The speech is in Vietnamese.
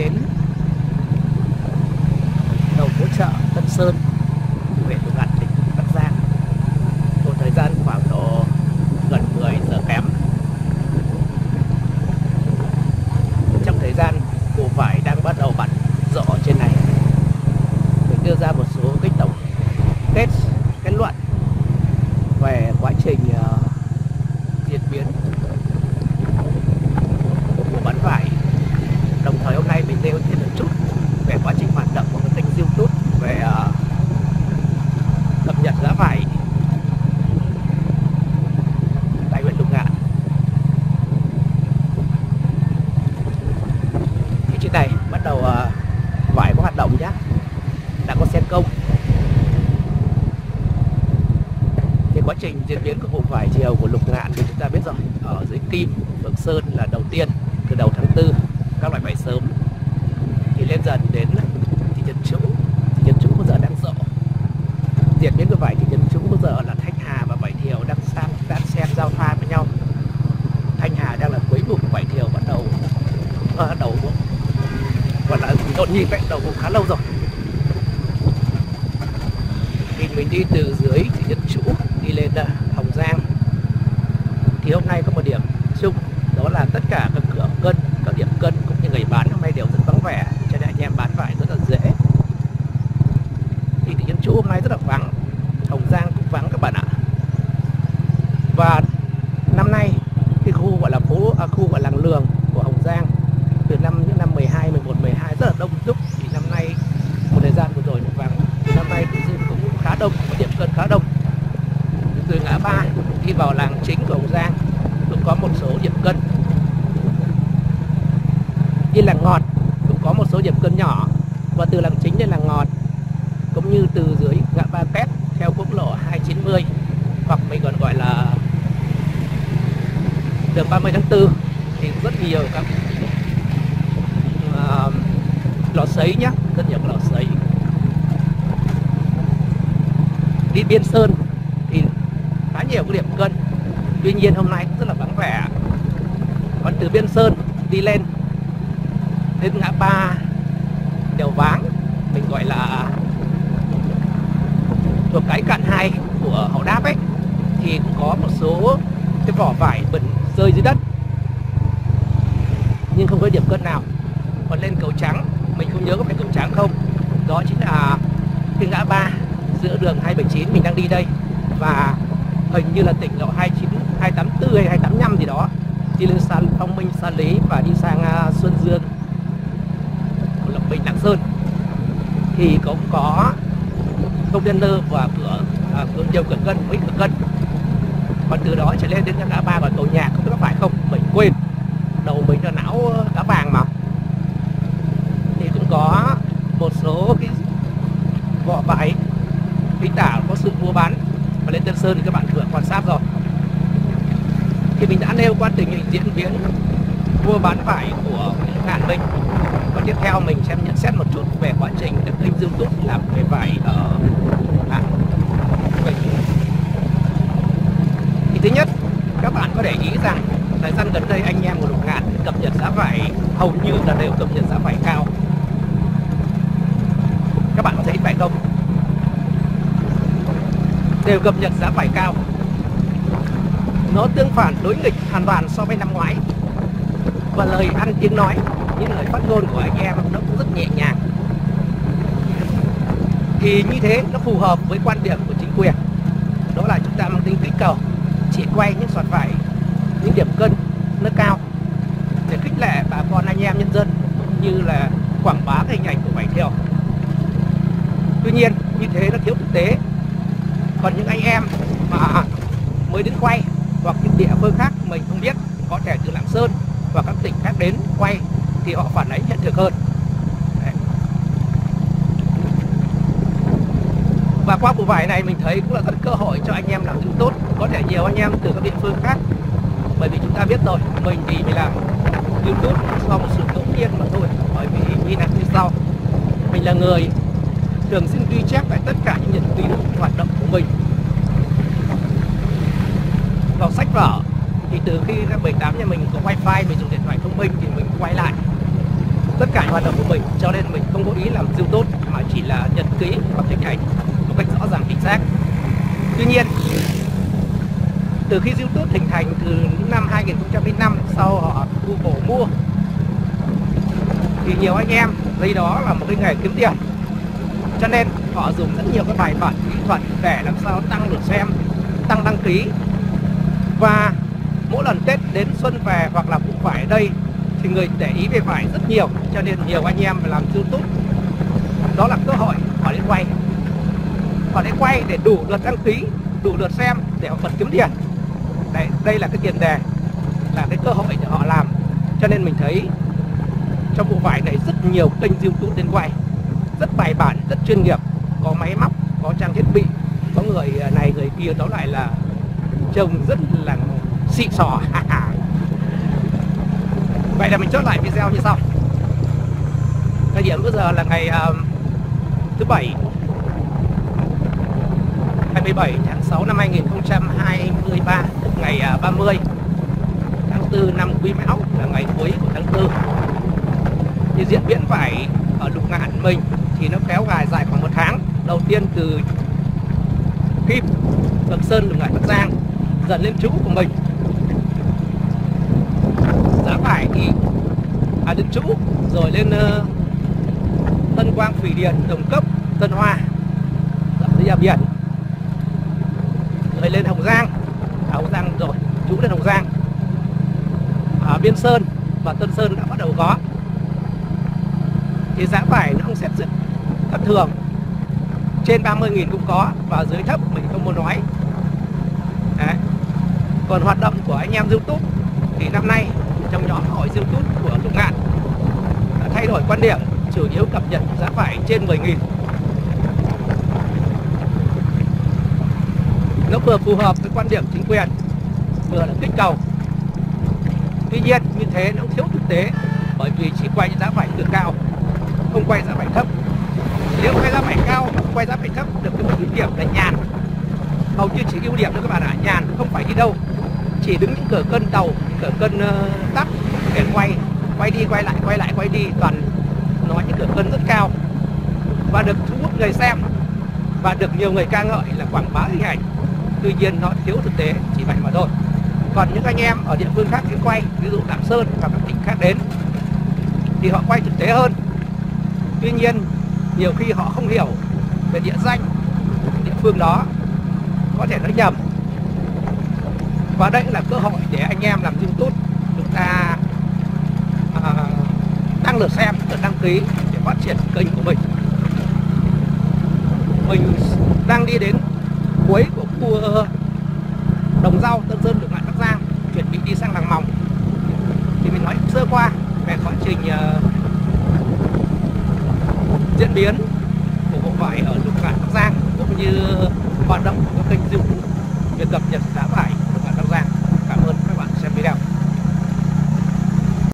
đến. Đầu phố chợ Tân Sơn huyện Lục Ngạn tỉnh Bắc Giang một thời gian khoảng độ gần 10 giờ kém trong thời gian củ vải đang bắt đầu bật rộ trên này mình đưa ra một số cái tổng kết kết luận về quá trình uh, diễn biến của bán vải đồng thời hôm nay mình nêu thêm một chút về quá trình hoạt động của cái kênh youtube về uh, cập nhật giá vải tại huyện Lục Ngạn thì trên này bắt đầu uh, động nhé đã có xe công. Thì quá trình diễn biến của vụ vải chiều của Lục Ngạn thì chúng ta biết rồi. Ở dưới Kim Phượng Sơn là đầu tiên, từ đầu tháng 4 các loại vải sớm. Thì lên dần đến thị trấn Trũng. Thị trấn Trũng bây giờ đang rộ diễn biến của vải thị trấn Trũng bây giờ là Thanh Hà và vải thiều đang sang, đang xen giao thoa với nhau. Thanh Hà đang là cuối vụ vải thiều bắt đầu bắt đầu gọi là nhộn nhịp vậy đầu cũng khá lâu rồi. Thì mình đi từ dưới thị trấn chủ, đi lên à, Hồng Giang, thì hôm nay có một điểm chung, đó là tất cả các cửa cân cân cũng như người bán hôm nay đều rất vắng vẻ cho nên anh em bán vải rất là dễ thì thị trấn Trũng hôm nay rất là vắng Hồng Giang cũng vắng các bạn ạ và năm nay cái khu gọi là phố à, khu gọi là làng lường của Hồng Giang từ năm những năm 12, 11, 12 rất là đông đúc thì năm nay một thời gian vừa rồi nó vắng thì năm nay tự dưng cũng khá đông có điểm cân khá đông. Từ ngã ba đi vào làng chính của Hậu Giang cũng có một số điểm cân. Đi làng ngọt cũng có một số điểm cân nhỏ. Và từ làng chính đến làng ngọt cũng như từ dưới ngã ba Tét theo quốc lộ 290 hoặc mình còn gọi là đường 30 tháng 4 thì rất nhiều các uh, lò sấy nhé rất nhiều lò sấy. Đi biên sơn thì khá nhiều cái điểm cân tuy nhiên hôm nay cũng rất là vắng vẻ. Còn từ biên sơn đi lên đến ngã ba đèo váng, mình gọi là thuộc cái cạn hai của hậu đáp ấy, thì cũng có một số cái vỏ vải bẩn rơi dưới đất. Nhưng không có điểm cân nào. Còn lên cầu trắng, mình không nhớ có phải cầu trắng không. Đó chính là cái ngã ba giữa đường 279 mình đang đi đây. Và hình như là tỉnh lộ 29 284 hay 285 gì đó. Đi lên sang Phong Minh Sa Lý và đi sang à, Xuân Dương. Lộc Bình Lạng Sơn. Thì cũng có container và cửa à, cửa nhiều cửa cân mấy cửa cân còn từ đó trở lên đến ngã ba và cầu nhà không biết có phải không? Mình quên đầu mình là não cá vàng mà thì cũng có một số cái vỏ vải tính tả có sự mua bán. Và lên Tân Sơn thì các bạn vừa quan sát rồi. Thì mình đã nêu qua tình hình diễn biến mua bán vải của Hàn Minh và tiếp theo mình xem nhận xét một chút về quá trình được Linh Dương Túc làm về vải ở Hàn Minh thì thứ nhất, các bạn có để ý rằng thời gian gần đây anh em của lục ngạn cập nhật giá vải hầu như là đều cập nhật giá vải cao. Các bạn có thấy phải không? Đều cập nhật giá vải cao. Nó tương phản đối nghịch hoàn toàn so với năm ngoái. Và lời ăn tiếng nói, những lời phát ngôn của anh em nó cũng rất nhẹ nhàng. Thì như thế nó phù hợp với quan điểm của chính quyền. Đó là chúng ta mang tính kích cầu, chỉ quay những sọt vải, những điểm cân nó cao để khích lệ bà con anh em nhân dân cũng như là quảng bá cái hình ảnh của vải thiều. Tuy nhiên, như thế nó thiếu thực tế còn những anh em mà mới đến quay hoặc những địa phương khác mình không biết, có thể từ lạng sơn và các tỉnh khác đến quay thì họ phản ánh hiện thực hơn. Đấy. và qua vụ vải này mình thấy cũng là rất cơ hội cho anh em làm chứng tốt, có thể nhiều anh em từ các địa phương khác. Bởi vì chúng ta biết rồi, mình thì mình làm youtube do một sự ngẫu nhiên mà thôi, bởi vì như là như sau. Mình là người thường xuyên ghi chép lại tất cả những nhận tín hoạt động mình. Vào sách vở, thì từ khi năm 18 nhà mình có wifi, mình dùng điện thoại thông minh thì mình quay lại. Tất cả hoạt động của mình, cho nên mình không có ý làm siêu tốt mà chỉ là nhật ký hoặc hình ảnh một cách rõ ràng, chính xác. Tuy nhiên, từ khi YouTube hình thành từ năm 2005 sau họ Google mua, thì nhiều anh em, lấy đó là một cái nghề kiếm tiền cho nên họ dùng rất nhiều các bài bản kỹ thuật để làm sao tăng lượt xem tăng đăng ký. Và mỗi lần Tết đến xuân về hoặc là cũng phải ở đây thì người để ý về vải rất nhiều cho nên nhiều anh em làm YouTube. Đó là cơ hội họ đến quay. Họ đến quay để đủ lượt đăng ký đủ lượt xem để họ bật kiếm tiền. Đây, đây là cái tiền đề là cái cơ hội để họ làm. Cho nên mình thấy trong vụ vải này rất nhiều kênh youtube đến quay rất bài bản rất chuyên nghiệp có máy móc có trang thiết bị. Có người à, này người kia đó lại là trông rất là xịn sò. Vậy là mình chốt lại video như sau. Thời điểm bây giờ là ngày uh, thứ bảy 27 tháng 6 năm 2023 tức ngày à, 30 tháng 4 năm Quý Mão là ngày cuối của tháng 4 thì diễn biến vải ở lục ngạn mình thì nó kéo dài dài khoảng một tháng. Đầu tiên từ Kim Bậc Sơn lục ngạn Bắc Giang dần lên chú của mình. Giá vải thì à đến chú rồi lên uh, Tân Quang Thủy Điền Đồng Cấp Tân Hoa dưới ra biển. Rồi lên Hồng Giang. À, Hồng Giang rồi chú lên Hồng Giang. Ở Biên Sơn và Tân Sơn đã bắt đầu có. Thì giá vải nó không xét dựng thất thường. Trên 30.000 cũng có và dưới thấp mình không muốn nói. Đấy. còn hoạt động của anh em YouTube thì năm nay trong nhóm hội YouTube của Lục Ngạn đã thay đổi quan điểm, chủ yếu cập nhật giá vải trên 10.000 nó vừa phù hợp với quan điểm chính quyền, vừa là kích cầu. Tuy nhiên, như thế nó cũng thiếu thực tế bởi vì chỉ quay giá vải từ cao, không quay giá vải thấp nếu quay giá phải cao quay giá phải thấp được cái một ưu điểm là nhàn. Hầu như chỉ ưu điểm thôi các bạn ạ nhàn không phải đi đâu. Chỉ đứng những cửa cân tàu, cửa cân uh, tắt để quay quay đi quay lại quay lại quay đi toàn nói những cửa cân rất cao. Và được thu hút người xem và được nhiều người ca ngợi là quảng bá hình ảnh. Tuy nhiên nó thiếu thực tế chỉ vậy mà thôi. Còn những anh em ở địa phương khác đến quay ví dụ lạng sơn và các tỉnh khác đến thì họ quay thực tế hơn. Tuy nhiên nhiều khi họ không hiểu về địa danh địa phương đó có thể nói nhầm. Và đây là cơ hội để anh em làm youtube chúng ta à, tăng lượt xem lượt đăng ký để phát triển kênh của mình. Mình đang đi đến cuối của khu ờ, Đồng Rau, Tân Sơn, được Lại Bắc Giang chuẩn bị đi sang Làng Mòng. Thì mình nói sơ qua về quá trình uh, diễn biến của vụ vải ở Lục Ngạn Bắc Giang cũng như hoạt động của các kênh YouTube việc cập nhật giá vải.